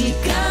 de casa.